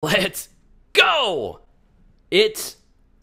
Let's go! It's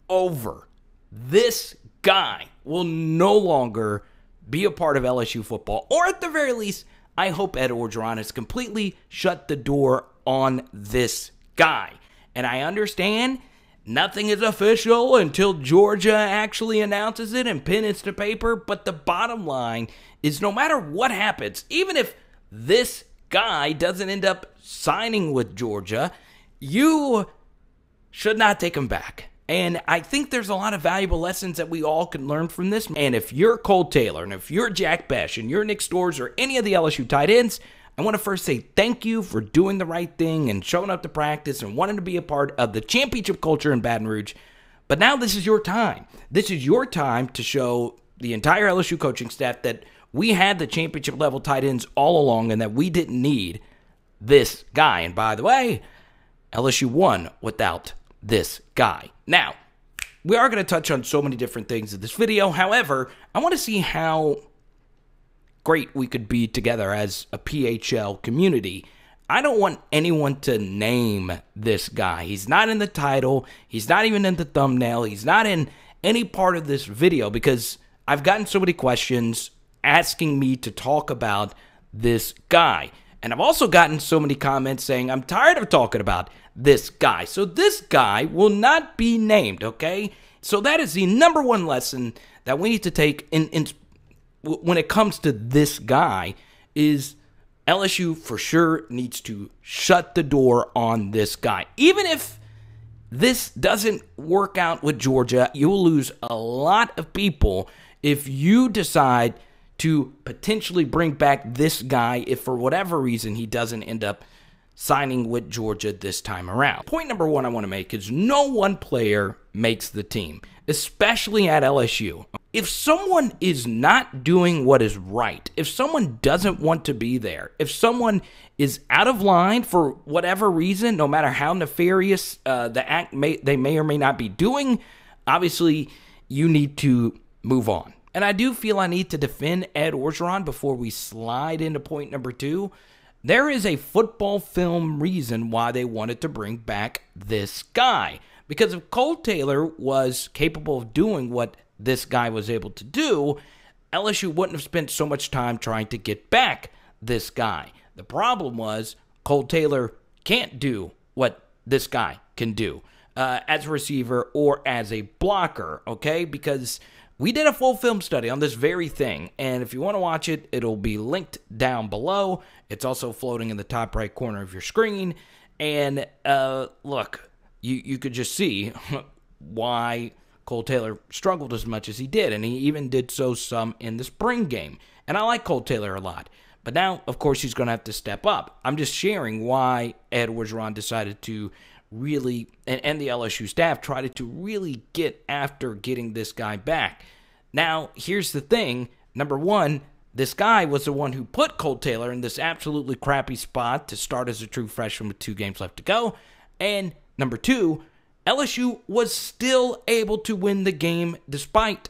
over. This guy will no longer be a part of LSU football, or at the very least, I hope Ed Orgeron has completely shut the door on this guy. And I understand nothing is official until Georgia actually announces it and pen it to paper, but the bottom line is no matter what happens, even if this guy doesn't end up signing with Georgia, you should not take him back. And I think there's a lot of valuable lessons that we all can learn from this. And if you're Kole Taylor, and if you're Jack Bech and you're Nick Storz or any of the LSU tight ends, I want to first say thank you for doing the right thing and showing up to practice and wanting to be a part of the championship culture in Baton Rouge. But now this is your time. This is your time to show the entire LSU coaching staff that we had the championship level tight ends all along and that we didn't need this guy. And by the way, LSU won without this guy. Now, we are going to touch on so many different things in this video. However, I want to see how great we could be together as a PHL community. I don't want anyone to name this guy. He's not in the title, he's not even in the thumbnail, he's not in any part of this video because I've gotten so many questions asking me to talk about this guy. And I've also gotten so many comments saying, I'm tired of talking about this guy. So this guy will not be named, okay? So that is the number one lesson that we need to take in, in when it comes to this guy is LSU for sure needs to shut the door on this guy. Even if this doesn't work out with Georgia, you will lose a lot of people if you decide to potentially bring back this guy if for whatever reason he doesn't end up signing with Georgia this time around. Point number one I want to make is no one player makes the team, especially at LSU. If someone is not doing what is right, if someone doesn't want to be there, if someone is out of line for whatever reason, no matter how nefarious uh, the act may, they may or may not be doing, obviously you need to move on. And I do feel I need to defend Ed Orgeron before we slide into point number two. There is a football film reason why they wanted to bring back this guy. Because if Kole Taylor was capable of doing what this guy was able to do, LSU wouldn't have spent so much time trying to get back this guy. The problem was Kole Taylor can't do what this guy can do uh, as a receiver or as a blocker, okay? Because we did a full film study on this very thing, and if you want to watch it, it'll be linked down below. It's also floating in the top right corner of your screen. And uh, look, you you could just see why Kole Taylor struggled as much as he did, and he even did so some in the spring game. And I like Kole Taylor a lot. But now, of course, he's going to have to step up. I'm just sharing why Ed Orgeron decided to really, and, and the LSU staff tried to really get after getting this guy back. Now, here's the thing number one, this guy was the one who put Kole Taylor in this absolutely crappy spot to start as a true freshman with two games left to go. And number two, LSU was still able to win the game despite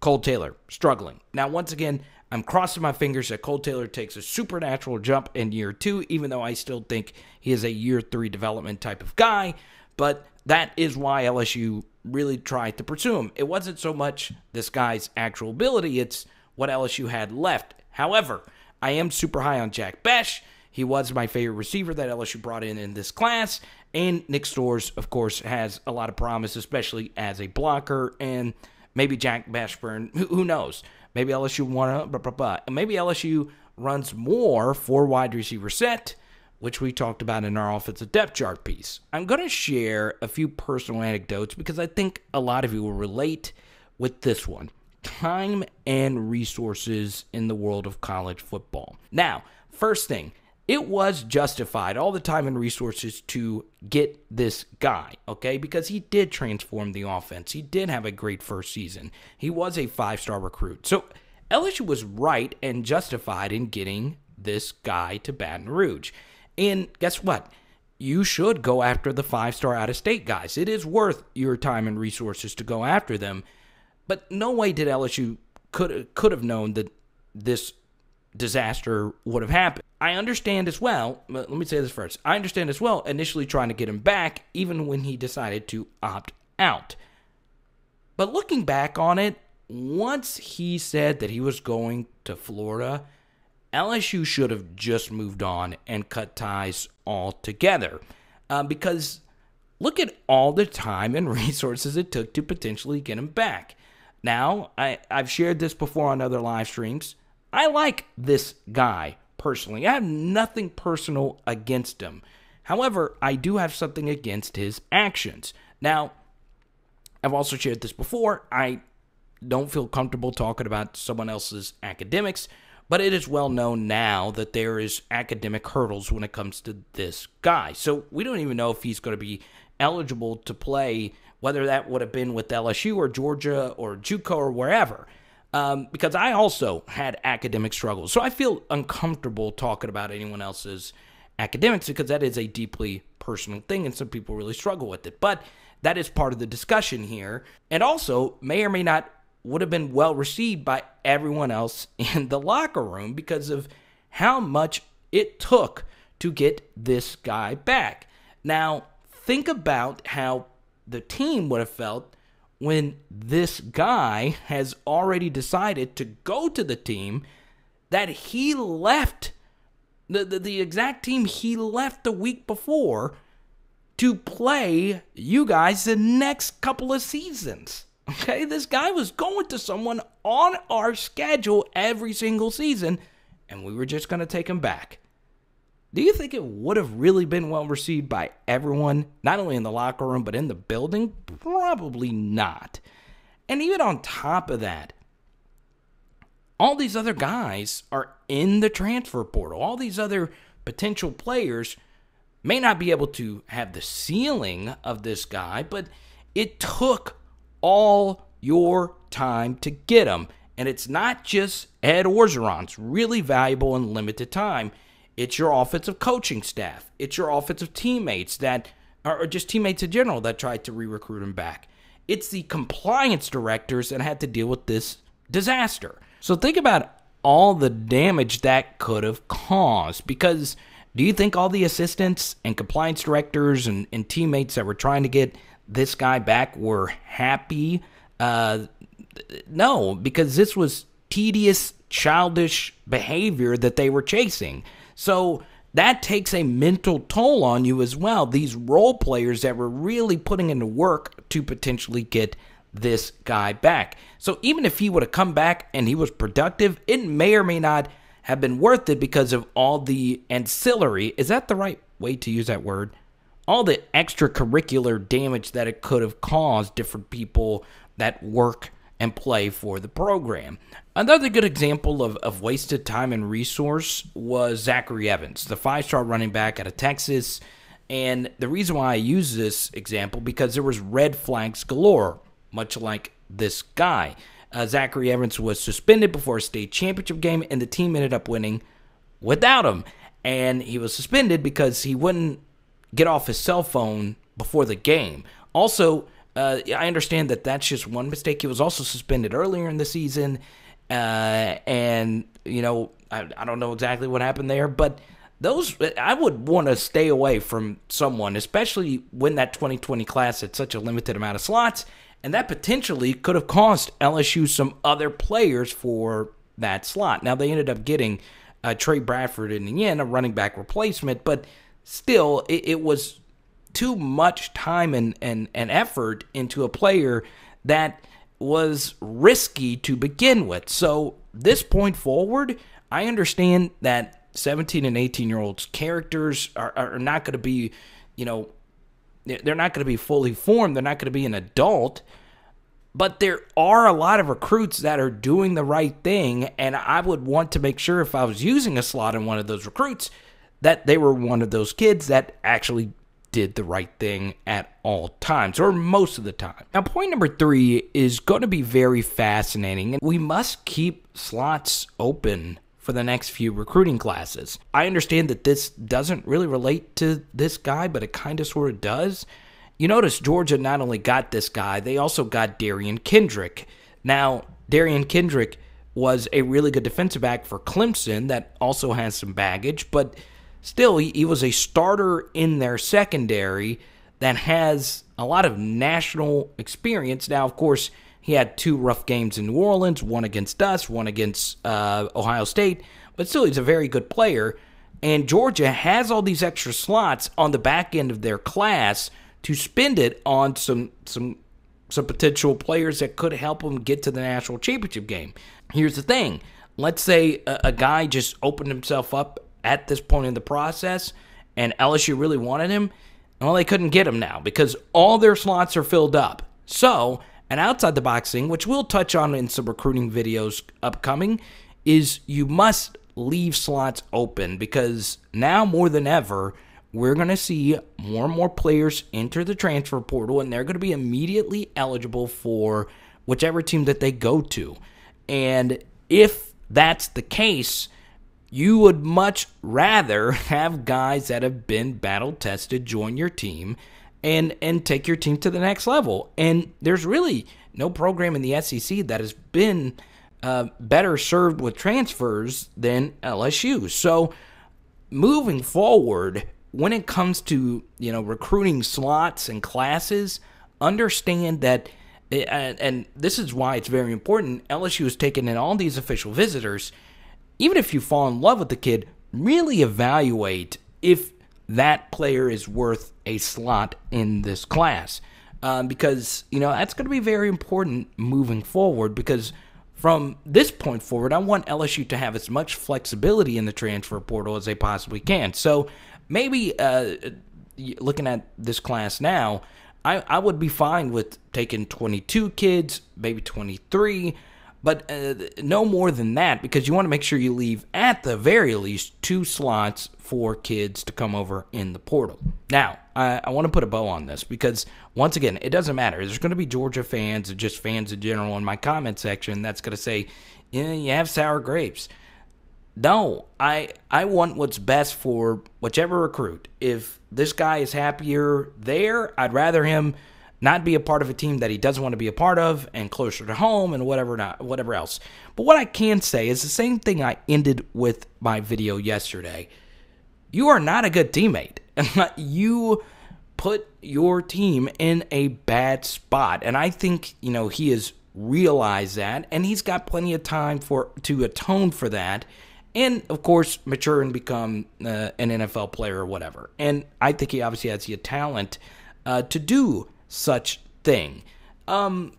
Kole Taylor struggling. Now, once again, I'm crossing my fingers that Kole Taylor takes a supernatural jump in year two, even though I still think he is a year three development type of guy. But that is why LSU really tried to pursue him. It wasn't so much this guy's actual ability, it's what LSU had left. However, I am super high on Jack Bech. He was my favorite receiver that LSU brought in in this class. And Nick Storz, of course, has a lot of promise, especially as a blocker. And maybe Jack Bashburn, who knows? Maybe LSU want to, maybe LSU runs more for wide receiver set, which we talked about in our offensive depth chart piece. I'm going to share a few personal anecdotes because I think a lot of you will relate with this one time and resources in the world of college football. Now, first thing, it was justified all the time and resources to get this guy, okay? Because he did transform the offense. He did have a great first season. He was a five star recruit. So LSU was right and justified in getting this guy to Baton Rouge. And guess what? You should go after the five star out of state guys. It is worth your time and resources to go after them. But no way did LSU could could have known that this disaster would have happened. I understand as well, let me say this first. I understand as well initially trying to get him back, even when he decided to opt out. But looking back on it, once he said that he was going to Florida, LSU should have just moved on and cut ties altogether. Uh, because look at all the time and resources it took to potentially get him back. Now, I, I've shared this before on other live streams. I like this guy personally. I have nothing personal against him. However, I do have something against his actions. Now, I've also shared this before. I don't feel comfortable talking about someone else's academics, but it is well known now that there is academic hurdles when it comes to this guy. So we don't even know if he's going to be eligible to play, whether that would have been with LSU or Georgia or JUCO or wherever. Um, because I also had academic struggles. So I feel uncomfortable talking about anyone else's academics because that is a deeply personal thing and some people really struggle with it. But that is part of the discussion here. And also, may or may not would have been well received by everyone else in the locker room because of how much it took to get this guy back. Now, think about how the team would have felt when this guy has already decided to go to the team that he left the, the, the exact team he left the week before to play you guys the next couple of seasons. Okay, this guy was going to someone on our schedule every single season, and we were just going to take him back. Do you think it would have really been well received by everyone, not only in the locker room, but in the building? Probably not. And even on top of that, all these other guys are in the transfer portal. All these other potential players may not be able to have the ceiling of this guy, but it took all your time to get them. And it's not just Ed Orgeron's really valuable and limited time. It's your offensive coaching staff. It's your offensive teammates that are just teammates in general that tried to re-recruit him back. It's the compliance directors that had to deal with this disaster. So think about all the damage that could have caused because do you think all the assistants and compliance directors and, and teammates that were trying to get this guy back were happy? Uh, no, because this was tedious, childish behavior that they were chasing. So that takes a mental toll on you as well. These role players that were really putting into work to potentially get this guy back. So even if he would have come back and he was productive, it may or may not have been worth it because of all the ancillary. Is that the right way to use that word? All the extracurricular damage that it could have caused different people that work and play for the program. Another good example of, of wasted time and resource was Zachary Evans, the five star running back out of Texas. And the reason why I use this example because there was red flags galore, much like this guy. Uh, Zachary Evans was suspended before a state championship game, and the team ended up winning without him. And he was suspended because he wouldn't get off his cell phone before the game. Also, uh, I understand that that's just one mistake. He was also suspended earlier in the season, uh, and you know I, I don't know exactly what happened there, but those I would want to stay away from someone, especially when that 2020 class had such a limited amount of slots and that potentially could have cost LSU some other players for that slot. Now, they ended up getting uh, Tre Bradford in the end, a running back replacement, but still, it, it was too much time and, and, and effort into a player that was risky to begin with. So, this point forward, I understand that 17 and 18 year olds' characters are, are not going to be, you know, they're not going to be fully formed. They're not going to be an adult. But there are a lot of recruits that are doing the right thing. And I would want to make sure if I was using a slot in one of those recruits that they were one of those kids that actually did the right thing at all times or most of the time. Now, point number three is going to be very fascinating. And we must keep slots open for the next few recruiting classes. I understand that this doesn't really relate to this guy, but it kind of sort of does. You notice Georgia not only got this guy, they also got Derion Kendrick. Now, Derion Kendrick was a really good defensive back for Clemson that also has some baggage, but still, he, he was a starter in their secondary that has a lot of national experience. Now, of course, he had two rough games in New Orleans, one against us, one against uh, Ohio State, but still, he's a very good player. And Georgia has all these extra slots on the back end of their class to spend it on some some some potential players that could help them get to the national championship game. Here's the thing: let's say a, a guy just opened himself up at this point in the process, and LSU really wanted him. Well, they couldn't get him now because all their slots are filled up. So, and outside the boxing, which we'll touch on in some recruiting videos upcoming, is you must leave slots open because now more than ever, we're going to see more and more players enter the transfer portal and they're going to be immediately eligible for whichever team that they go to. And if that's the case, you would much rather have guys that have been battle tested join your team and and take your team to the next level. And there's really no program in the SEC that has been uh, better served with transfers than LSU. So moving forward, when it comes to you know recruiting slots and classes, understand that. Eh, and, and this is why it's very important. LSU has taken in all these official visitors. Even if you fall in love with the kid, really evaluate if that player is worth a slot in this class. Um, because, you know, that's going to be very important moving forward because from this point forward, I want LSU to have as much flexibility in the transfer portal as they possibly can. So maybe uh, looking at this class now, I, I would be fine with taking 22 kids, maybe 23 but uh, no more than that because you want to make sure you leave at the very least two slots for kids to come over in the portal. Now, I, I want to put a bow on this because once again, it doesn't matter. There's going to be Georgia fans and just fans in general in my comment section that's going to say, you have sour grapes. No, I I want what's best for whichever recruit. If this guy is happier there, I'd rather him not be a part of a team that he doesn't want to be a part of and closer to home and whatever not whatever else. But what I can say is the same thing I ended with my video yesterday. You are not a good teammate. you put your team in a bad spot. And I think, you know, he has realized that and he's got plenty of time for to atone for that and of course mature and become uh, an NFL player or whatever. And I think he obviously has the talent uh, to do such thing. Um,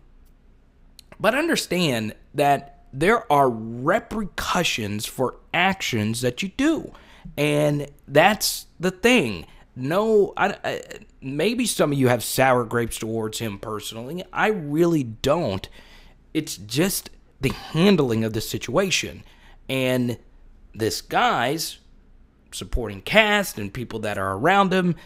but understand that there are repercussions for actions that you do. And that's the thing. No, I, I, maybe some of you have sour grapes towards him personally. I really don't. It's just the handling of the situation. And this guy's supporting cast and people that are around him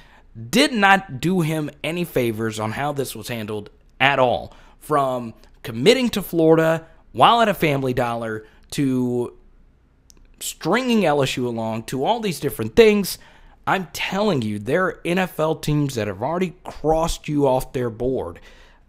did not do him any favors on how this was handled at all. From committing to Florida while at a family dollar to stringing LSU along to all these different things. I'm telling you, there are NFL teams that have already crossed you off their board.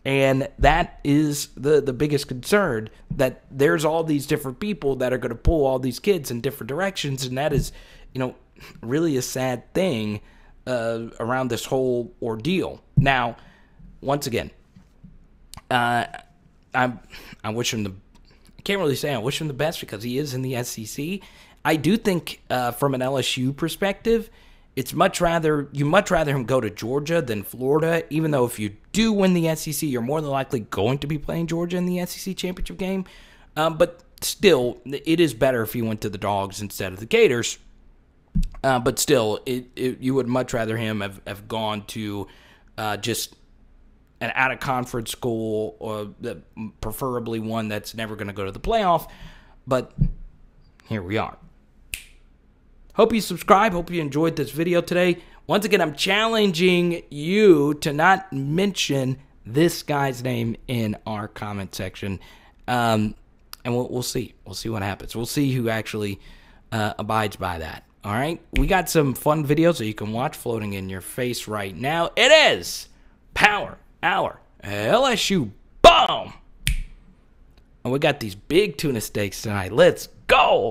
And that is the, the biggest concern that there's all these different people that are going to pull all these kids in different directions. And that is, you know, really a sad thing uh, around this whole ordeal. Now, once again, uh, I I wish him the I can't really say I wish him the best because he is in the SEC. I do think uh, from an LSU perspective, it's much rather you much rather him go to Georgia than Florida. Even though if you do win the SEC, you're more than likely going to be playing Georgia in the SEC championship game. Um, but still, it is better if you went to the Dogs instead of the Gators. Uh, but still, it, it, you would much rather him have, have gone to uh, just an out of conference school, or the, preferably one that's never going to go to the playoff. But here we are. Hope you subscribe. Hope you enjoyed this video today. Once again, I'm challenging you to not mention this guy's name in our comment section. Um, and we'll, we'll see. We'll see what happens. We'll see who actually uh, abides by that. All right, we got some fun videos that you can watch floating in your face right now. It is Power Hour LSU. Boom! And we got these big tuna steaks tonight. Let's go.